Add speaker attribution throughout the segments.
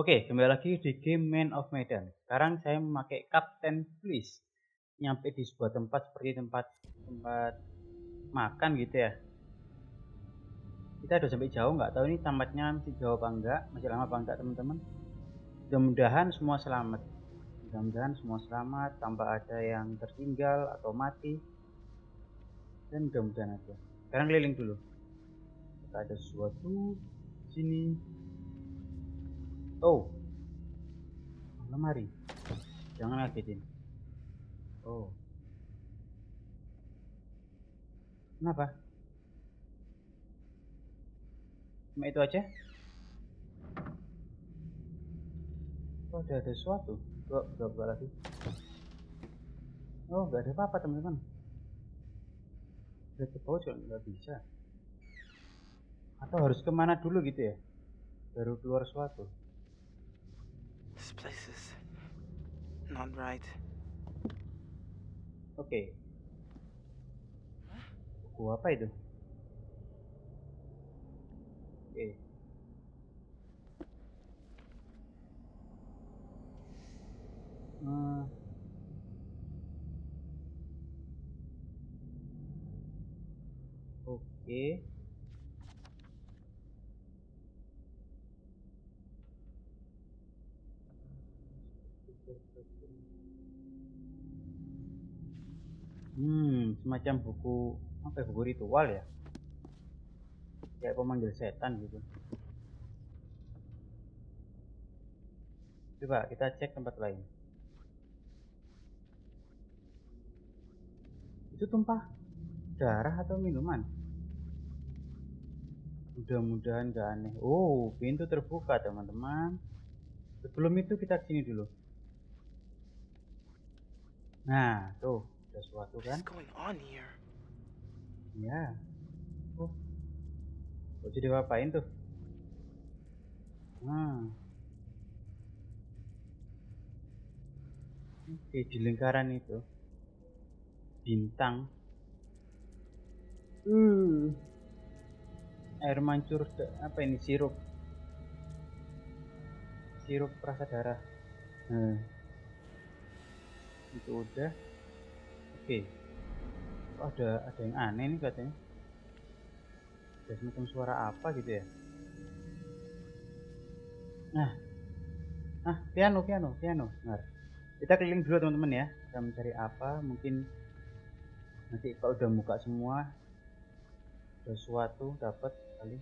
Speaker 1: Oke, kembali lagi di game Man of Medan. Sekarang saya memakai Captain Please. Nyampe di sebuah tempat seperti tempat tempat makan gitu ya. Kita udah sampai jauh, nggak tahu ini tamatnya masih jauh apa enggak, masih lama apa enggak teman-teman. Mudah-mudahan semua selamat. Mudah-mudahan semua selamat, tanpa ada yang tertinggal atau mati. Dan mudah-mudahan aja. Sekarang keliling dulu. Kita ada sesuatu sini Oh. Lemari. Jangan ngagetin. Oh. Kenapa? Cuma itu aja? Oh, ada, ada sesuatu. Coba, coba buka lagi. Oh, nggak ada apa-apa teman-teman. Ke bawah juga nggak bisa. Atau harus ke mana dulu gitu ya? Baru keluar sesuatu.
Speaker 2: This place is not right.
Speaker 1: Oke. Buku apa itu? Oke. Hmm. Oke. Hmm, semacam buku apa ya, buku ritual ya? Kayak pemanggil setan gitu. Coba kita cek tempat lain. Itu tumpah darah atau minuman? Mudah-mudahan gak aneh. Oh, pintu terbuka teman-teman. Sebelum itu kita sini dulu. Nah, tuh sesuatu kan?
Speaker 2: is going on here?
Speaker 1: Ya. Oh. Kok jadi ngapain tuh? Hmm. Oke, di lingkaran itu. Bintang. Uh. Air mancur apa ini sirup? Sirup rasa darah. Nah. Itu udah. Oke. Kok ada ada yang aneh nih katanya. Ada semacam suara apa gitu ya? Nah. Nah, piano, piano, piano. Benar. Kita keliling dulu teman-teman ya. Kita mencari apa? Mungkin nanti kalau udah buka semua sesuatu dapat kali.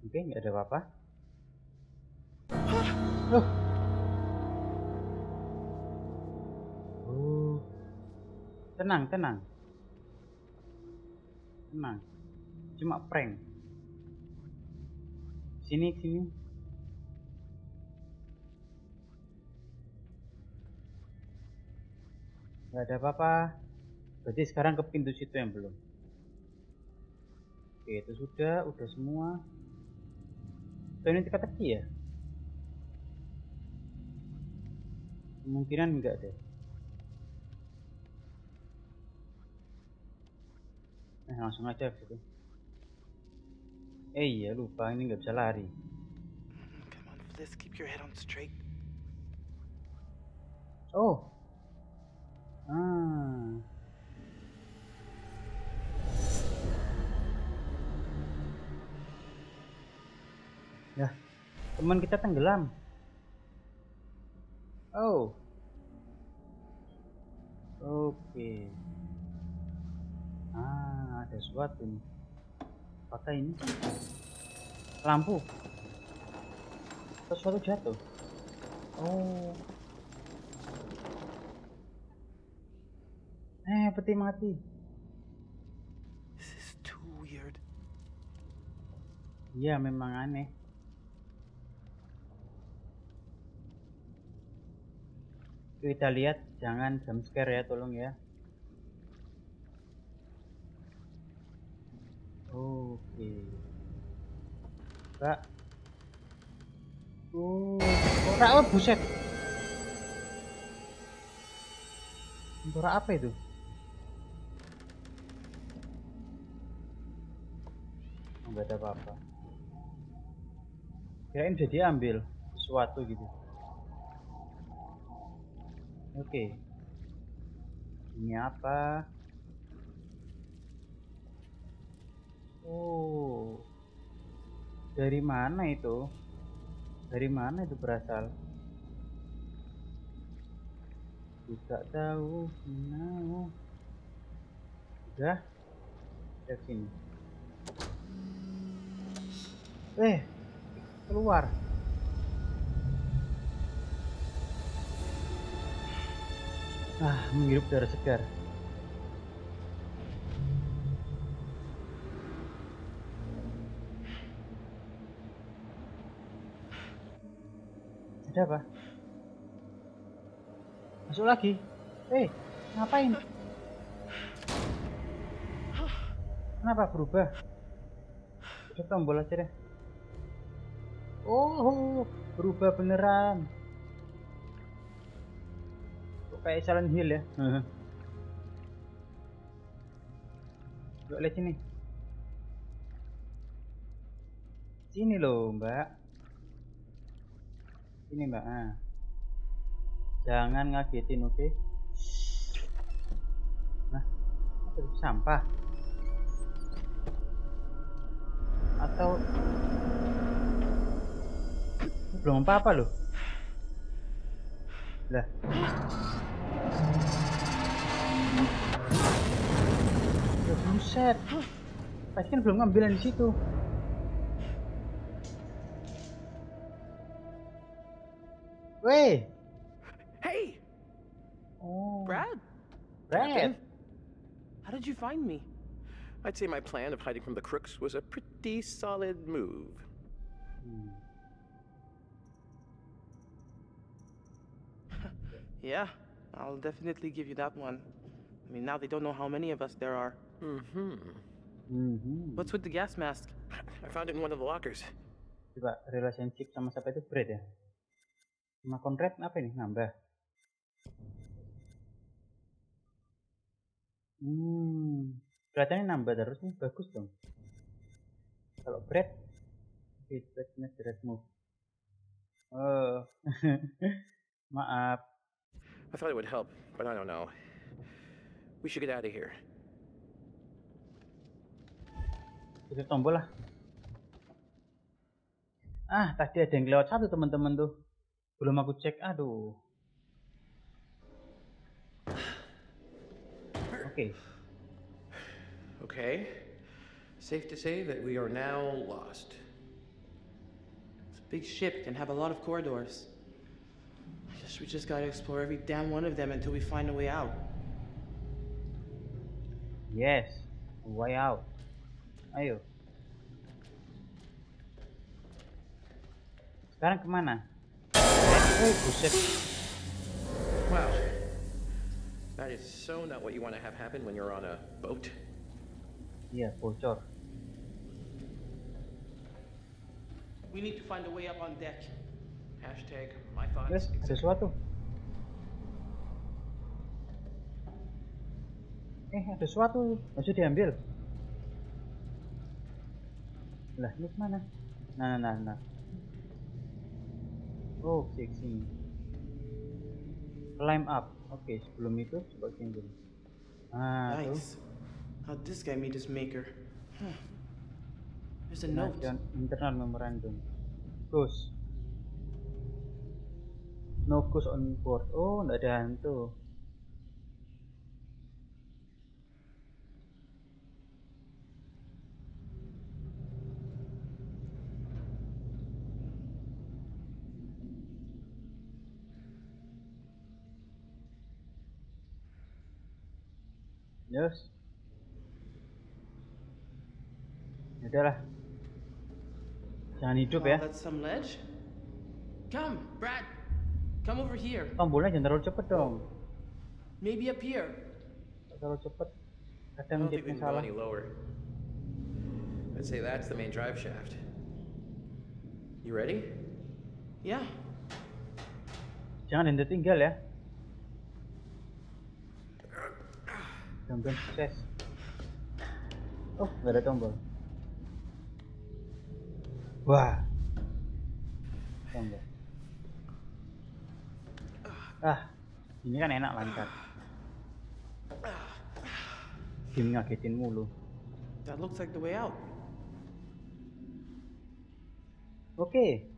Speaker 1: Oke, nggak ada apa-apa. Oh. Tenang, tenang. Tenang. Cuma prank. Sini, sini. Nggak ada apa-apa. Berarti sekarang ke pintu situ yang belum. Oke, itu sudah, udah semua. So, ini teka-teki ya? Kemungkinan enggak deh. Nah, langsung aja ke situ. Eh iya lupa ini nggak bisa lari.
Speaker 2: Come on, Fliss, keep your head on straight.
Speaker 1: Oh. Ah. Ya, teman kita tenggelam. Oh. Oke. Ah, ada sesuatu nih. Apakah ini? Lampu. Sesuatu jatuh. Oh. Eh, peti mati.
Speaker 2: This is too weird.
Speaker 1: Iya, memang aneh. Kita lihat, jangan jump scare ya, tolong ya. Oke. Kak. Oh, ora oh, buset. Suara apa itu? nggak ada apa-apa kirain bisa diambil sesuatu gitu oke. Ini apa? Oh. Dari mana itu? Dari mana itu berasal? Tidak tahu. Mau. Udah lihat sini. Eh keluar ah menghirup udara segar. Ada apa? Masuk lagi? Eh ngapain? Kenapa berubah? Udah tombol aja deh. Oh berubah beneran kayak Silent Hill ya. Coba lihat sini. Sini loh mbak. Sini mbak. Ah. jangan ngagetin oke? Nah apa itu? sampah? Atau Ini belum apa apa loh. Lah buset pasti kan belum ngambil yang di situ Weh,
Speaker 2: Hey,
Speaker 1: oh,
Speaker 2: Brad.
Speaker 1: Brad.
Speaker 2: How did you find me?
Speaker 3: I'd say my plan of hiding from the crooks was a pretty solid move.
Speaker 1: Hmm.
Speaker 2: Yeah, I'll definitely give you that one. I mean, now they don't know how many of us there are.
Speaker 3: Mm-hmm.
Speaker 1: Mhm.
Speaker 2: What's with the gas mask?
Speaker 3: I found it in one of the lockers.
Speaker 1: Coba relationship sama siapa itu Brad ya? Sama Conrad apa ini nambah? Hmm, kelihatannya nambah terus nih bagus dong. Kalau Brad, oke Brad Brad move. Oh, maaf.
Speaker 3: I thought it would help, but I don't know. We should get out of here.
Speaker 1: Itu tombol lah. Ah, tadi ada yang lewat satu teman-teman tuh. Belum aku cek, aduh. Oke,
Speaker 3: Okay. Safe to say that we are now lost.
Speaker 2: It's a big ship can have a lot of corridors. I guess we just gotta explore every damn one of them until we find a way out.
Speaker 1: yes, way out. Ayo. Sekarang ke mana? Eh, buset.
Speaker 3: Wow. That is so not what you want to have happen when you're on a boat.
Speaker 1: Iya, bocor.
Speaker 2: We need to find a way up on deck.
Speaker 3: Hashtag my thoughts.
Speaker 1: Ada sesuatu. Eh, ada sesuatu. Masih diambil. Lah, ini ke mana? Nah, nah, nah. Oh, ke sini. Climb up. Oke, sebelum itu coba sini dulu. Nah, tuh.
Speaker 2: Nice. How'd this guy meet his maker? Huh. There's a note.
Speaker 1: Pengajian internal memorandum. Ghost. No ghost on board. Oh, nggak ada hantu. Yes. Ya Udahlah. Jangan hidup ya.
Speaker 2: that's some ledge. Come, Brad. Come over here.
Speaker 1: Tombolnya jangan terlalu cepet dong.
Speaker 2: Maybe up here.
Speaker 1: Terlalu cepet.
Speaker 3: I
Speaker 1: Kadang
Speaker 3: go
Speaker 1: salah.
Speaker 3: any lower. I'd say that's the main drive shaft. You ready?
Speaker 2: Yeah.
Speaker 1: Jangan yang tertinggal ya. Mudah-mudahan sukses. Oh, nggak ada tombol. Wah. Tunggu. Ah, ini kan enak lancar. Game ngagetin mulu.
Speaker 2: That looks like the way out.
Speaker 1: Oke.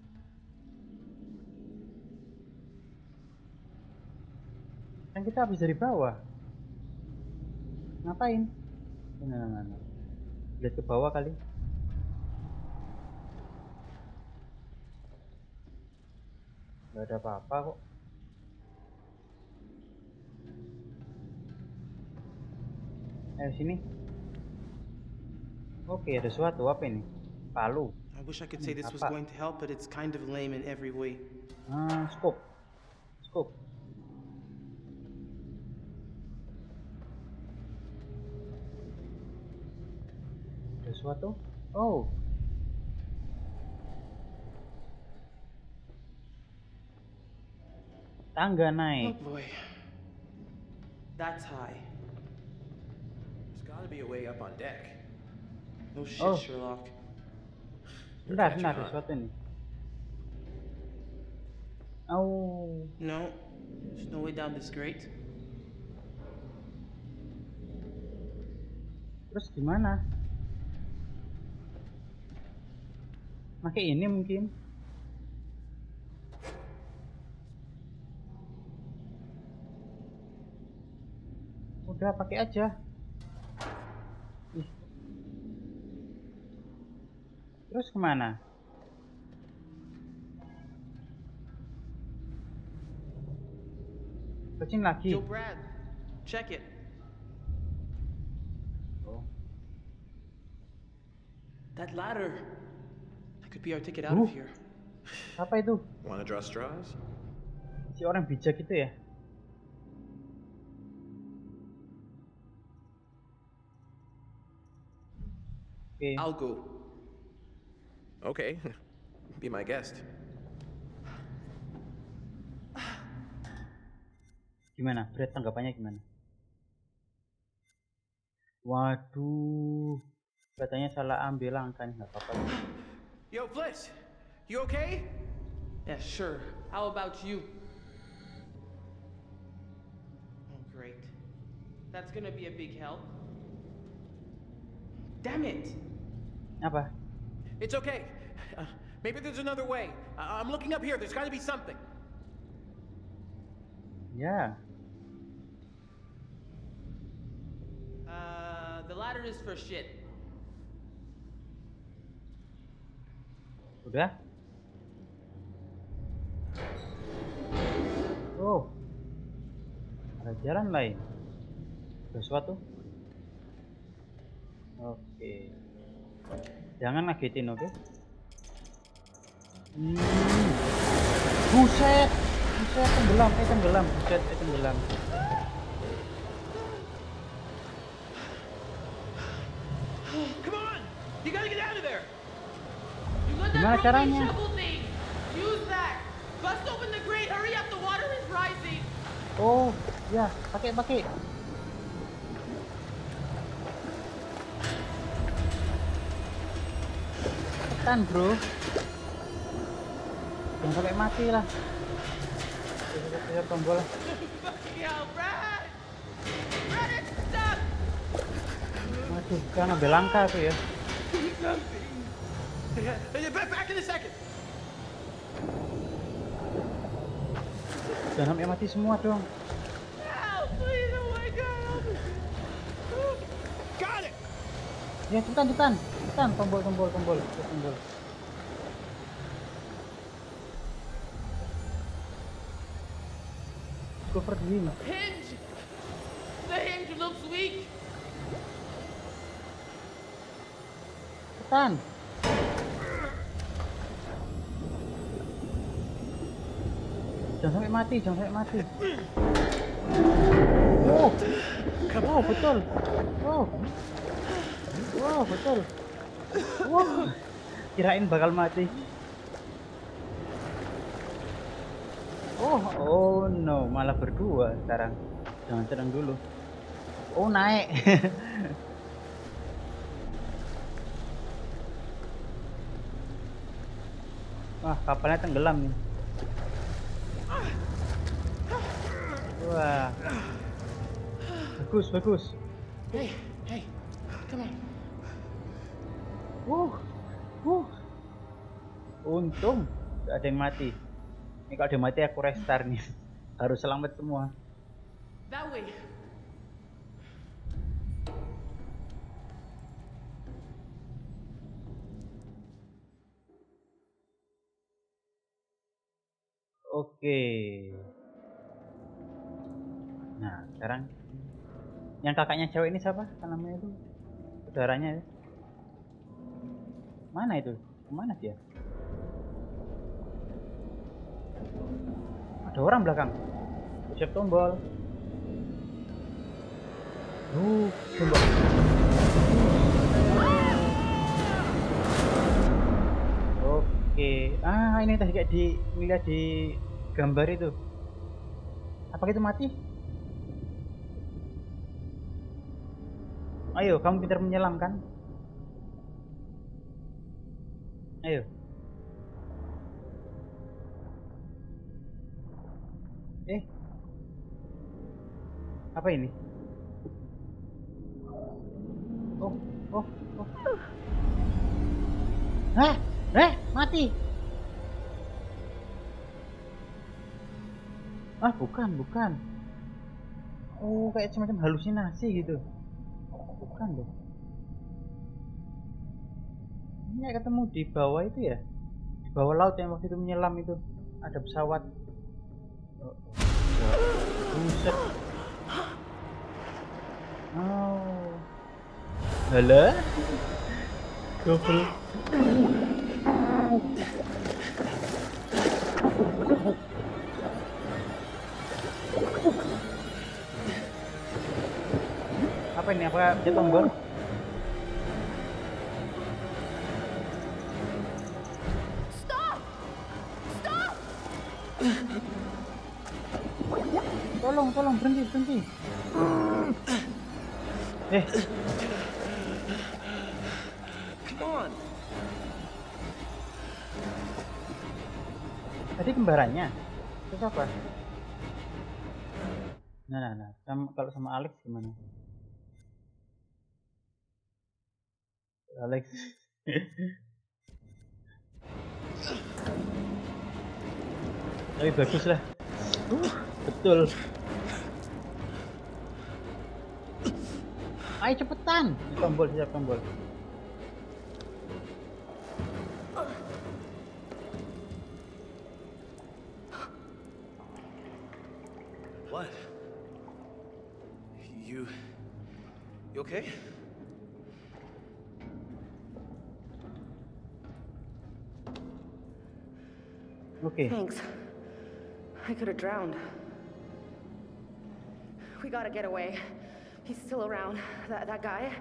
Speaker 1: Kan kita habis dari bawah. Ngapain? Nah, nah, nah, nah. Lihat ke bawah kali. Gak ada apa-apa kok. Ayo sini. Oke, ada sesuatu apa ini? Palu.
Speaker 2: I wish I could say this was going to help, but it's kind of lame in every way.
Speaker 1: Ah, scope. Scope. Sesuatu? Oh. Tangga
Speaker 2: Oh boy. That's high.
Speaker 3: There's gotta be a way up on deck.
Speaker 2: No shit,
Speaker 1: Oh.
Speaker 2: Sherlock.
Speaker 1: Bentar, bentar, sesuatu nih. Oh,
Speaker 2: No, there's no way down this grate.
Speaker 1: terus gimana? Pakai ini mungkin. Udah pakai aja. Ih. Terus ke mana? Kecil lagi.
Speaker 2: Yo, Brad, check it.
Speaker 1: Oh.
Speaker 2: That ladder. Could be our ticket out of here.
Speaker 1: Apa itu?
Speaker 3: Wanna draw straws?
Speaker 1: Si orang bijak itu ya? Oke.
Speaker 2: I'll go.
Speaker 3: Okay, be my guest.
Speaker 1: Gimana? Berat tanggapannya gimana? Waduh. Katanya salah ambil langkah nih, nggak apa-apa.
Speaker 3: Yo, Bliss, you okay?
Speaker 2: Yeah, sure. How about you? Oh, great. That's gonna be a big help. Damn it!
Speaker 1: Apa?
Speaker 3: It's okay. Uh, maybe there's another way. I- I'm looking up here. There's gotta be something.
Speaker 1: Yeah.
Speaker 2: Uh, the ladder is for shit.
Speaker 1: Udah? Oh. Ada jalan lain. Sesuatu? Oke. Jangan ngagetin, oke? Hmm. Buset. Buset tenggelam, eh tenggelam, buset, eh tenggelam.
Speaker 3: Come on! You gotta get out of there!
Speaker 2: You got
Speaker 1: Gimana caranya?
Speaker 2: shovel thing? Use that. Bust open the grate. Hurry up. The water is rising.
Speaker 1: Oh, ya, pakai pakai. Tekan, Bro. Jangan sampai mati lah. Saya tombol.
Speaker 2: Stuck.
Speaker 1: Waduh, kan ambil langkah tuh ya.
Speaker 3: Back, in a second.
Speaker 1: Jangan sampai mati semua dong.
Speaker 2: Oh!
Speaker 1: Ya, tekan, tekan. Tekan, tombol, tombol, tombol. Tombol. Go for the win.
Speaker 2: Hinge. The hinge looks weak.
Speaker 1: Tekan. Jangan sampai mati, jangan sampai mati. Oh, oh betul. Oh, wow betul. Wow, kirain bakal mati. Oh, oh no, malah berdua sekarang. Jangan sedang dulu. Oh naik. Wah, kapalnya tenggelam nih. Wah. Bagus, bagus.
Speaker 2: Hey, hey, come on.
Speaker 1: Wuh. Wuh. Untung gak ada yang mati. Ini kalau ada yang mati aku restart nih. Harus selamat semua.
Speaker 2: That way.
Speaker 1: Oke. Nah, sekarang yang kakaknya cewek ini siapa? Apa namanya itu? Saudaranya ya? Mana itu? Ke mana dia? Ada orang belakang. Siap tombol. Uh, tombol. Oke. Ah, ini tadi kayak di lihat di gambar itu. Apa itu mati? Ayo, kamu pintar menyelam kan? Ayo. Eh. Apa ini? Oh, oh, oh. Hah? Eh, mati. Ah, bukan, bukan. Oh, kayak semacam halusinasi gitu. Bukan loh. Ini ketemu di bawah itu ya. Di bawah laut yang waktu itu menyelam itu. Ada pesawat. Oh, Buset. Oh. Halo? Double. Apa ini? Apa dia tombol?
Speaker 4: Stop! Stop!
Speaker 1: Tolong, tolong berhenti, berhenti. Eh,
Speaker 3: Come on.
Speaker 1: tadi kembarannya. Terus apa? Nah, nah, nah. Sama, kalau sama Alex gimana? Alex. Tapi bagus lah. Betul. Ayo cepetan. Tombol, siap tombol.
Speaker 3: What? You. You okay?
Speaker 1: Oke.
Speaker 4: Thanks. I could have drowned. We gotta get away. He's still around. That, that guy.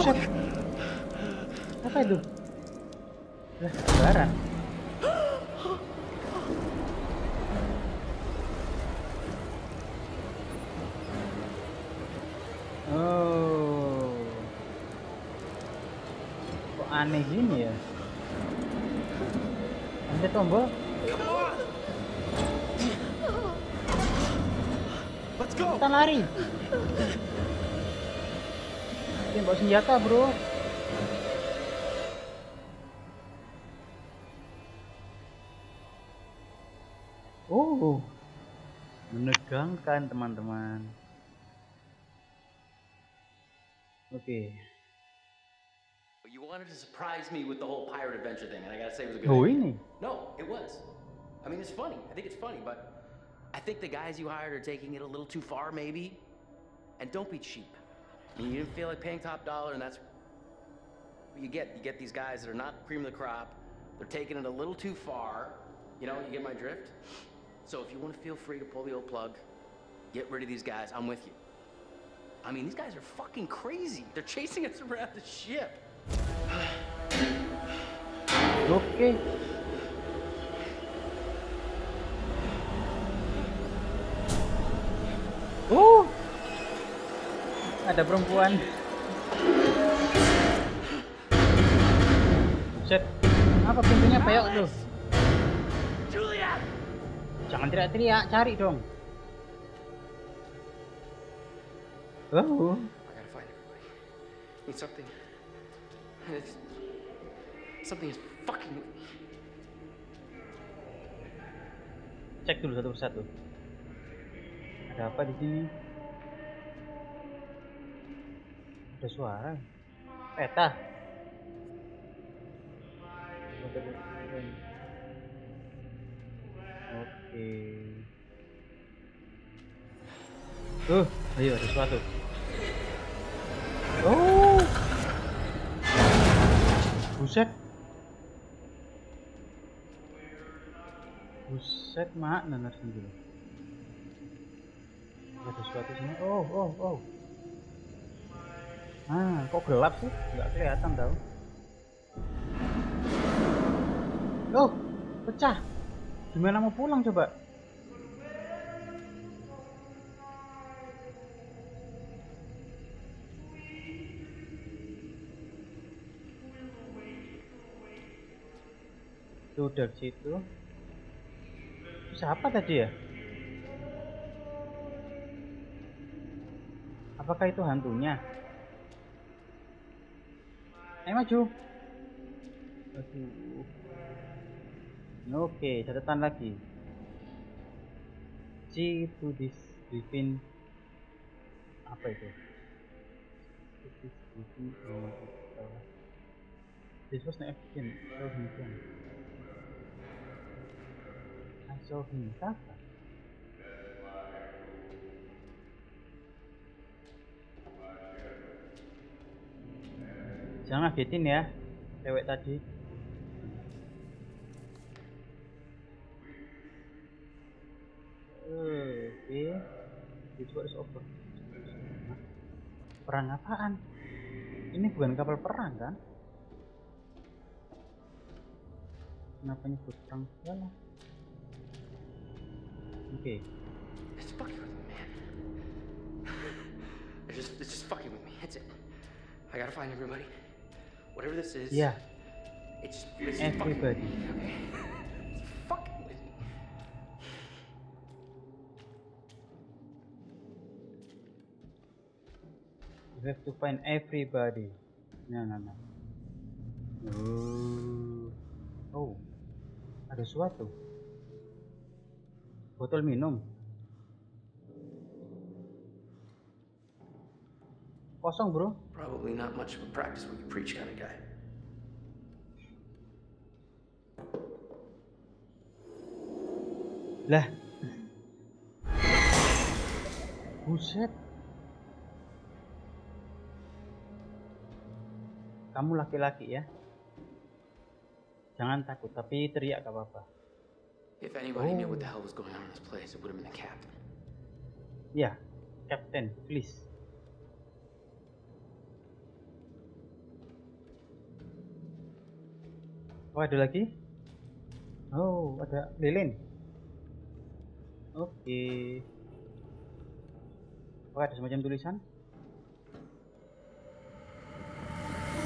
Speaker 1: Buset. Apa itu? Lah, kembaran. Oh. Kok aneh gini ya? Ada tombol?
Speaker 3: Let's go.
Speaker 1: Kita lari. Dia bawa senjata, bro. Oh, menegangkan teman-teman. Oke.
Speaker 5: You wanted to surprise me with the whole pirate adventure thing, and I gotta say it was a good
Speaker 1: Oh ini.
Speaker 5: No, it was. I mean, it's funny. I think it's funny, but I think the guys you hired are taking it a little too far, maybe. And don't be cheap. I mean, you didn't feel like paying top dollar, and that's what you get. You get these guys that are not cream of the crop. They're taking it a little too far. You know, you get my drift? So if you want to feel free to pull the old plug, get rid of these guys. I'm with you. I mean, these guys are fucking crazy. They're chasing us around the ship.
Speaker 1: Oke. Uh. Ada perempuan. Buset. Apa pintunya Bayok tuh. Jangan teriak-teriak, cari dong. Oh,
Speaker 5: something is fucking
Speaker 1: cek dulu satu persatu. Ada apa di sini? Ada suara. Peta. Oke. Tuh, ayo ada sesuatu. Oh. Buset. Buset, mak, nanar sendiri. Ada sesuatu sini. Oh, oh, oh. Ah, kok gelap sih? Nggak kelihatan tau. Loh, pecah. Gimana mau pulang coba? Tuh dari situ. Siapa tadi ya? Apakah itu hantunya? Ayo maju. Oke, catatan lagi. C to this within apa itu? This within uh, This was not efficient. So him Kaka. Jangan ngagetin ya, cewek tadi. Oke, this war is over. Perang apaan? Ini bukan kapal perang kan? Kenapa nyebut perang segala? Oke,
Speaker 5: It's fucking with me, man. It's just, it's just fucking with me. That's it. I gotta find everybody. Whatever this is.
Speaker 1: Yeah.
Speaker 5: It's it's fucking
Speaker 1: everybody.
Speaker 5: Okay. It's fucking with me.
Speaker 1: You have to find everybody. No, no, no. Oh, oh, ada sesuatu. Botol minum. Kosong bro.
Speaker 5: Probably not much of a practice what you preach kind of guy.
Speaker 1: Lah. Buset. Kamu laki-laki ya. Jangan takut, tapi teriak gak apa-apa.
Speaker 5: If anybody knew what the
Speaker 1: Oh.
Speaker 5: hell was going on in this place, it would have been the captain.
Speaker 1: Ya, Captain, please. Oh, ada lagi? Oh, ada lilin. Oke. Oh, ada semacam tulisan.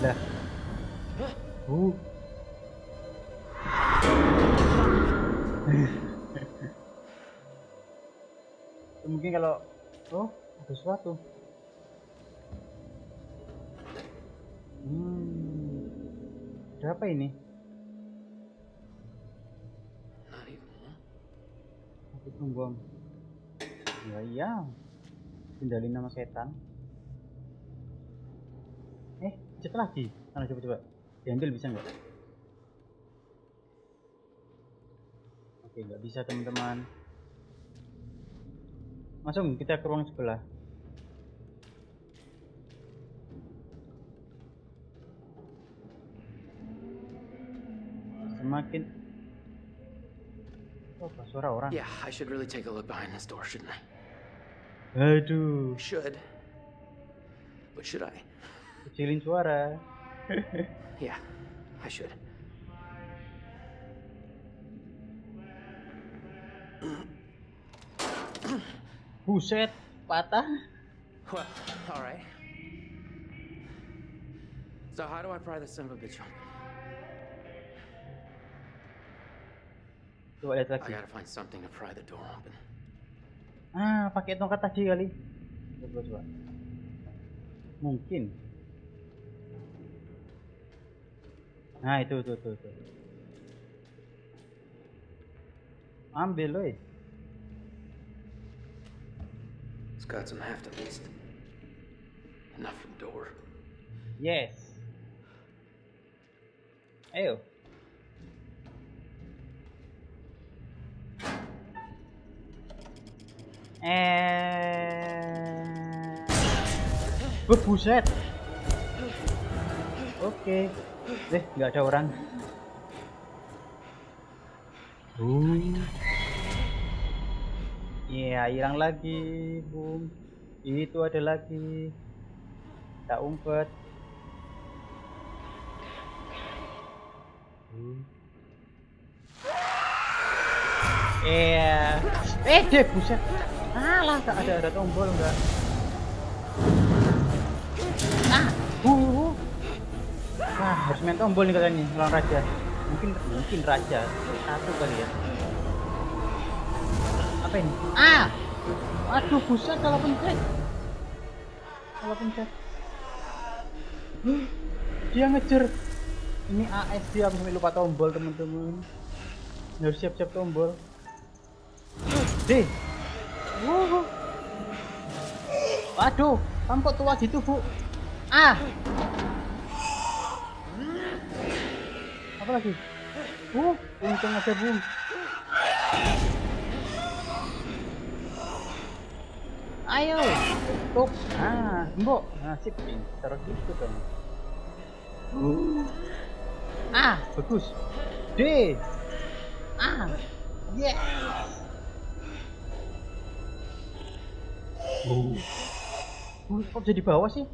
Speaker 1: Lah. Uh. Mungkin kalau oh ada sesuatu. Hmm. Ada apa ini? Aku tunggu. Ya iya. Tinggalin nama setan. Eh, cek lagi. Mana coba coba. Diambil bisa nggak? Oke, nggak bisa teman-teman. Langsung kita ke ruang sebelah. Semakin Oh, suara orang?
Speaker 5: Yeah, I should really take a look behind this door, shouldn't I?
Speaker 1: Aduh,
Speaker 5: Should. But should I?
Speaker 1: kecilin suara.
Speaker 5: Yeah, I should.
Speaker 1: Buset, patah.
Speaker 5: Well, all right. So how do I pry this son of a bitch open?
Speaker 1: Coba lihat
Speaker 5: I
Speaker 1: lagi.
Speaker 5: gotta find something to pry the door open.
Speaker 1: Ah, pakai tongkat tadi kali. Coba coba. Mungkin. Nah, itu itu itu. Itu. Ambil loh.
Speaker 5: It's got some heft at least. Enough for the door.
Speaker 1: Yes. Ayo. Eh. Oh, buset. Oke. Eh, nggak ada orang. Uh. Iya, hilang lagi, Bung. Itu ada lagi. Tak umpet. Iya. Eh, deh, buset. Alah, tak ada ada tombol enggak. Ah, uh. Wah, harus main tombol nih katanya lawan raja. Mungkin mungkin raja satu kali ya. Apa ini? Ah. Aduh, buset kalau pencet. Kalau pencet. Huh, Dia ngejar. Ini AS dia aku sampai lupa tombol, teman-teman. Harus siap-siap tombol. Deh. Wuh. Waduh, kamu kok tua gitu, Bu? Ah. Apa lagi? Uh, untung ada bung. Ayo, tuh. Ah, mbok. Nah, sip. Taruh gitu dong. Uh. Ah, bagus. D. Ah. Yes. Uh. Uh, kok jadi bawah sih?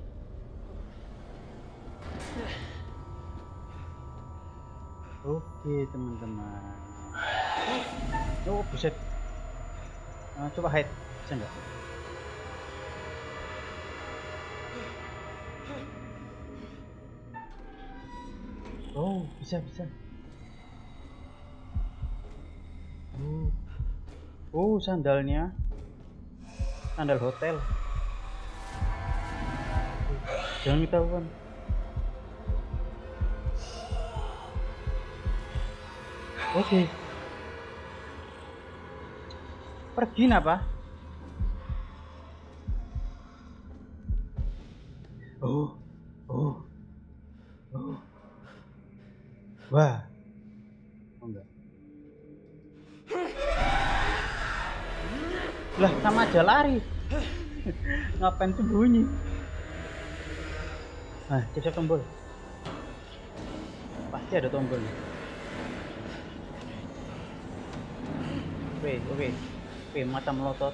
Speaker 1: Oke teman-teman. Oh buset. Ah, coba hide, bisa nggak? Oh bisa bisa. Oh, oh sandalnya, sandal hotel. Jangan ketahuan. Oke. Pergi apa? Oh. Oh. Oh. Wah. Oh enggak. Lah sama aja lari. Ngapain sembunyi? Nah, cek tombol. Pasti ada tombol. Oke, oke. Oke, mata melotot.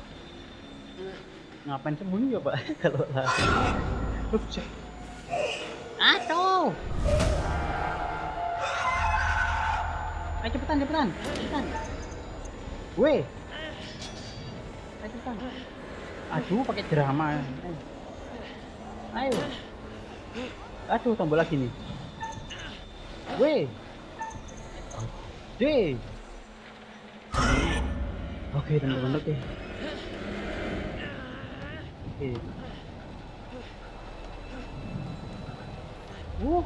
Speaker 1: Ngapain sembunyi ya, Pak? Kalau lari. Ups. Ayo cepetan, cepetan. Cepetan. Weh. Ayo cepetan. Aduh, pakai drama. Ayo. Ayo. Aduh, tombol lagi nih. Weh. D. Oke, teman-teman, oke. Oke. Uh.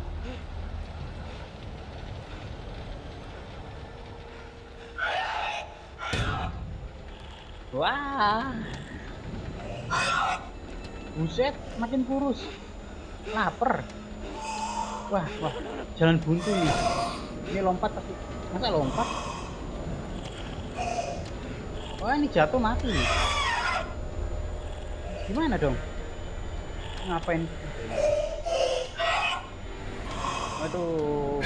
Speaker 1: Wah. Buset, makin kurus. Laper. Wah, wah. Jalan buntu nih. Ini lompat tapi masa lompat? Wah, ini jatuh mati. Gimana dong? Ngapain? Aduh.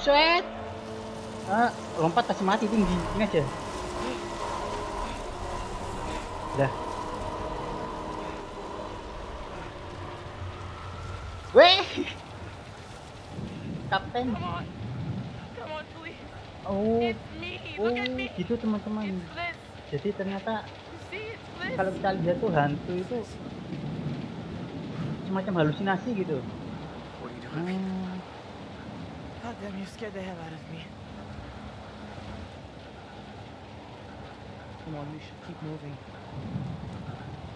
Speaker 1: Buset. Ah, lompat kasih mati tinggi. Ini aja. Dah. Weh. Kapten.
Speaker 4: Come on. Come on, please.
Speaker 1: Oh.
Speaker 4: It's me.
Speaker 1: Oh,
Speaker 4: Look at me.
Speaker 1: gitu teman-teman. Jadi ternyata kalau kita lihat tuh hantu itu semacam halusinasi gitu.
Speaker 3: What are you doing?
Speaker 1: Hmm,
Speaker 2: God damn, you scared the hell out of me. Come on, we should keep moving.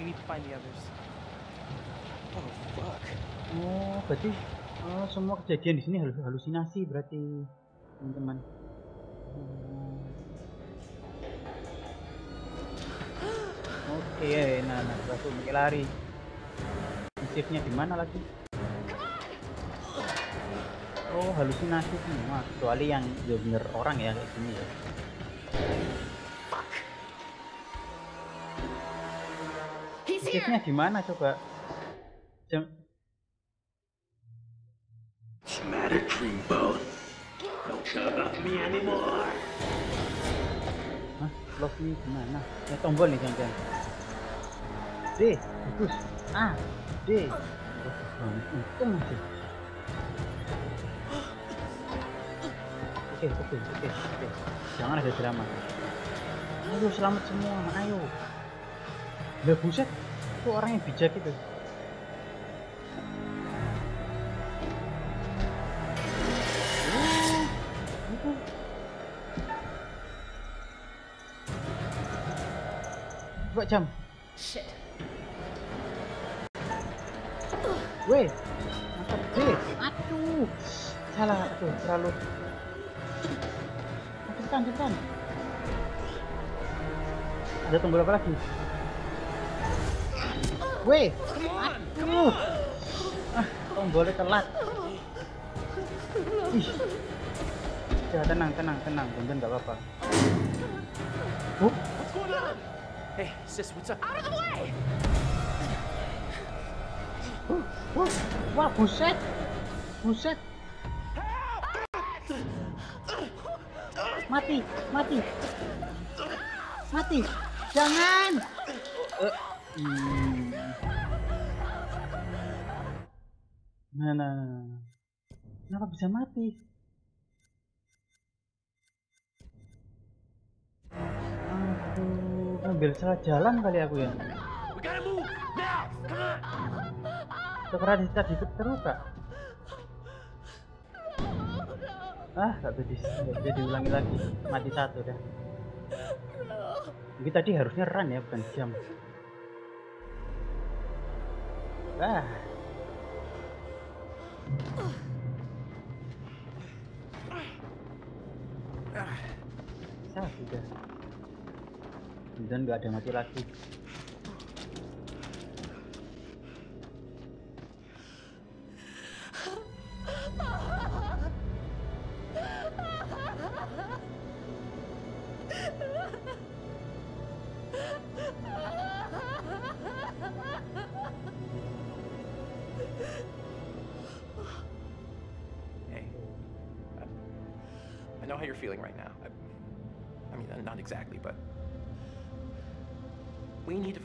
Speaker 2: We need to find the others.
Speaker 3: Oh, fuck.
Speaker 1: oh, berarti oh, semua kejadian di sini halus- halusinasi berarti teman-teman. Hmm. Oke, nah, nah, langsung lari. Shiftnya di mana lagi? Oh, halusinasi semua. Kecuali yang bener orang ya kayak gini ya.
Speaker 4: He's
Speaker 1: Shiftnya
Speaker 4: here!
Speaker 1: di mana coba? Jam.
Speaker 6: Don't about me anymore.
Speaker 1: Hah? Lock ini gimana? Ya tombol nih jangan D, bagus. A, D. Untung aja. Oke, oke, oke, oke. Jangan ada drama. Ayo selamat semua, ayo. Lah buset, itu orang yang bijak itu. Oh. Coba jam.
Speaker 4: Shit.
Speaker 1: Weh, mantap. Aduh, salah aduh terlalu. Cepetan, cepetan. Ada tombol apa lagi? Weh, aduh. Ah, tombolnya telat. Ih. Ya tenang, tenang, tenang. Bunda nggak apa-apa. Oh,
Speaker 5: Hey, sis, what's up?
Speaker 4: Out of the way!
Speaker 1: oh, wah buset, buset. Mati, mati, mati. Jangan. Hmm. Nah, nah, nah, nah. Kenapa bisa mati? Aduh, ambil salah jalan kali aku ya.
Speaker 6: We gotta move now. Come
Speaker 1: Ah, gak bisa, gak bisa diulangi lagi. Mati satu dah. Ini tadi harusnya run ya, bukan jam. Ah. Sah sudah. Dan nggak ada mati lagi.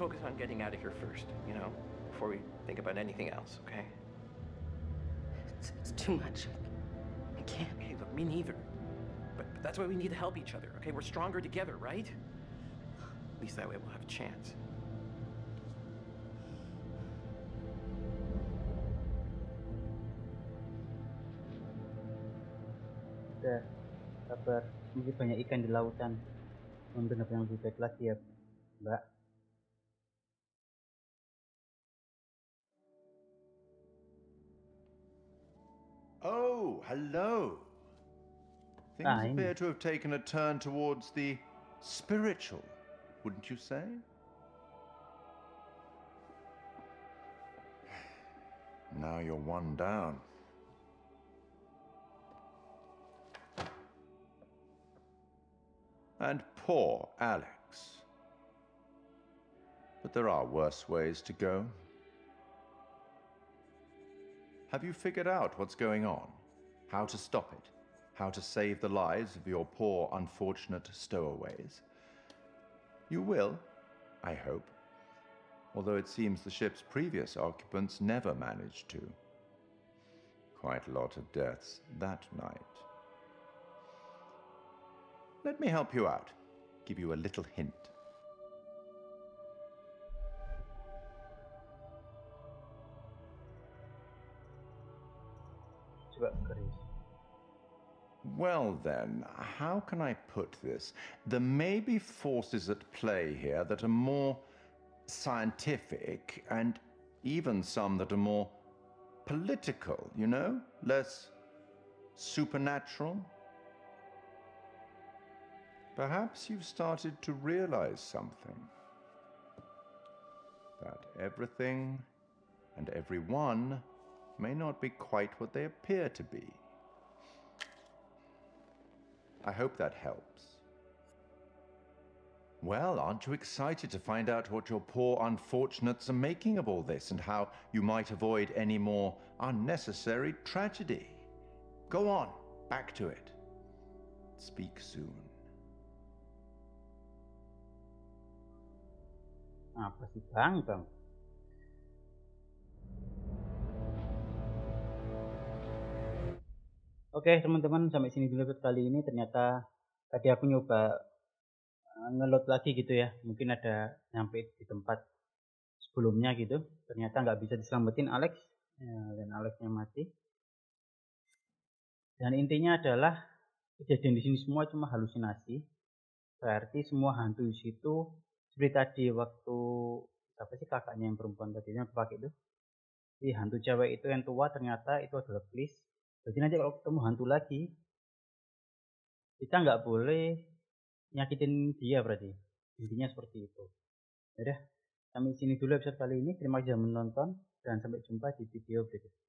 Speaker 3: Focus on getting out of here first, you know, before we think about anything else, okay?
Speaker 5: It's, it's too much. I can't.
Speaker 3: Hey, look, me neither. But, but that's why we need to help each other, okay? We're stronger together, right? At least that way we'll have a chance.
Speaker 1: Udah, sabar. Mungkin banyak ikan di lautan. Mungkin apa yang lebih baik lagi ya, Mbak.
Speaker 7: Oh, hello. Things
Speaker 1: Fine.
Speaker 7: appear to have taken a turn towards the spiritual, wouldn't you say? Now you're one down. And poor Alex. But there are worse ways to go. Have you figured out what's going on? How to stop it? How to save the lives of your poor, unfortunate stowaways? You will, I hope. Although it seems the ship's previous occupants never managed to. Quite a lot of deaths that night. Let me help you out, give you a little hint. Well, then, how can I put this? There may be forces at play here that are more scientific and even some that are more political, you know? Less supernatural. Perhaps you've started to realize something. That everything and everyone may not be quite what they appear to be. I hope that helps. Well, aren't you excited to find out what your poor unfortunates are making of all this and how you might avoid any more unnecessary tragedy? Go on, back to it. Speak soon.
Speaker 1: Apa sih bang bang? Oke teman-teman sampai sini dulu kali ini. Ternyata tadi aku nyoba eh, ngeload lagi gitu ya. Mungkin ada nyampe di tempat sebelumnya gitu. Ternyata nggak bisa diselamatin Alex. Ya, dan Alexnya mati. Dan intinya adalah kejadian di sini semua cuma halusinasi. Berarti semua hantu di situ seperti tadi waktu apa sih kakaknya yang perempuan tadi yang pakai itu? Si hantu cewek itu yang tua ternyata itu adalah please jadi nanti kalau ketemu hantu lagi kita nggak boleh nyakitin dia berarti. Intinya seperti itu. Ya udah sampai sini dulu episode kali ini. Terima kasih sudah menonton dan sampai jumpa di video berikutnya